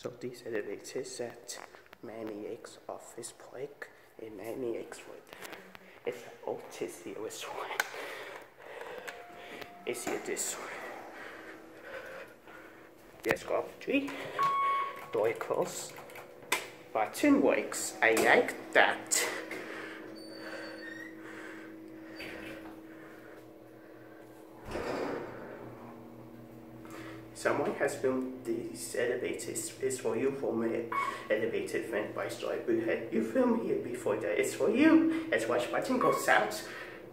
So this elevator at Miami Lakes office park in many X wood. It's an old Series one. It's here this one. Yes, tree. Door close. Button works. I like that. Someone has filmed these elevators. It's for you from an elevator friend by Story Head. You filmed here before that. It's for you. Let's watch button goes out.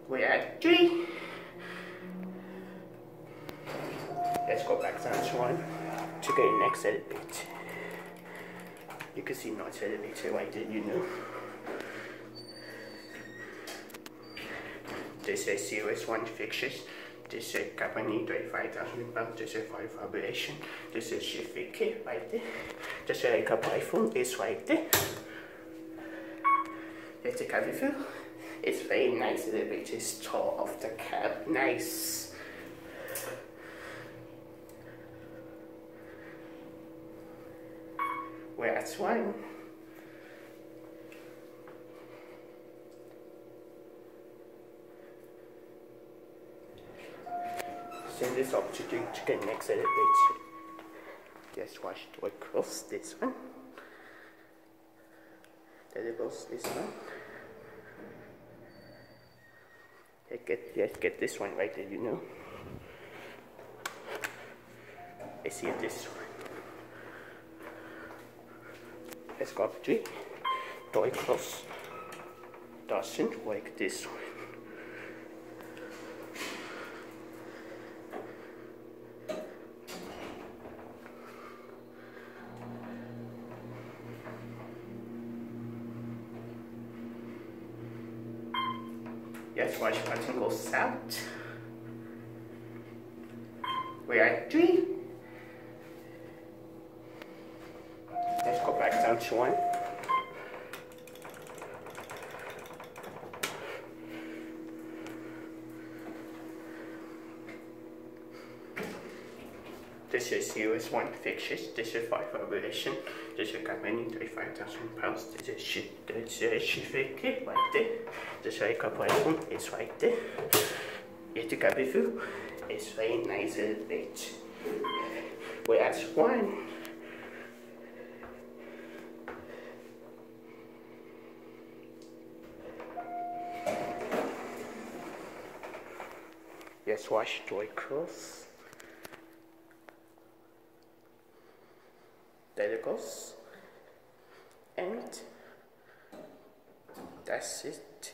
We're at three. Let's go back down to one to get the next elevator. You can see nice elevator right there, you know. This is series one fixtures. This is company 25,000 pounds. This is five vibration. This is shift key right there. This is a couple iPhone is right there. There's the cabin view. It's very nice. The bit is tall of the cab. Nice. Where's one? Send this the chicken next edit page. Just watch do I cross this one. Then it goes this one. Get yeah, get this one right there, you know. I see this one. Let's go up to it. I cross? Doesn't work this one. Yes, watch button goes out. We are at three. Let's go back down to one. This is US one fixtures. This is five vibration. This is company three five thousand pounds. This is shit. This is shit right there. This is a iPhone. It's right there. It's a view. It's very nice little bit. Whereas one. Yes, wash joy cross. Goes. And that's it.